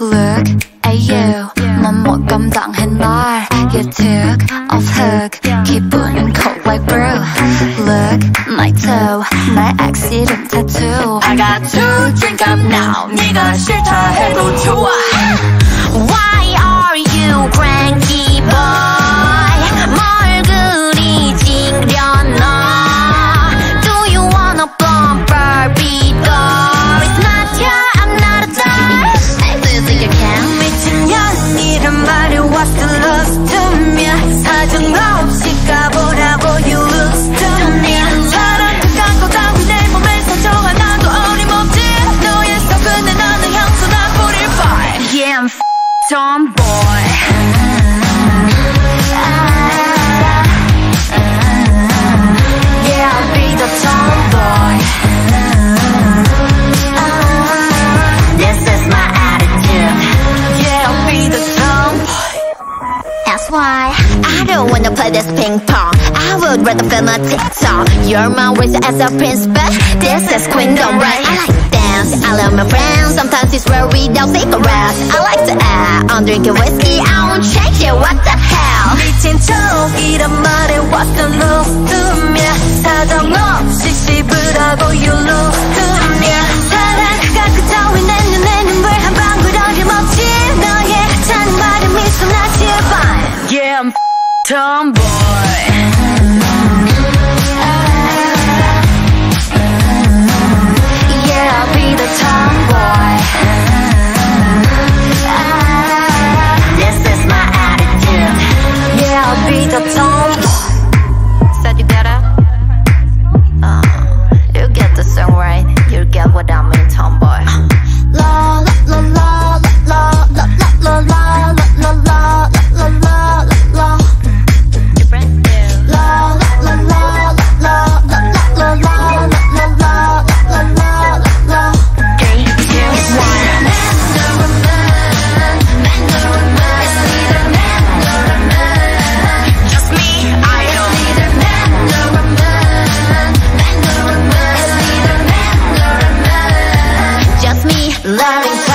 Look at you 넌뭐 감당해 날 You took off hook 기분은 cold like brew Look my toe 날 accident tattoo I got to drink up now 네가 싫다 해도 좋아 Why are you tomboy Yeah I'll be the tomboy This is my attitude Yeah I'll be the tomboy That's why I don't wanna play this ping pong. I would rather film a TikTok. You're my waist as a prince But this is queendom right I like dance, I love my friends. Sometimes it's where we don't cigarettes I like to drinking whiskey I won't change it, what the hell 미친 척이란 말에 what's the love to me 사정 없이 씹으라고 you lose to me 사랑가 그 따위 내 눈에 눈물 한 방울 어림없지 너의 하찮은 말에 미소 나 제발 Yeah I'm tomboy that is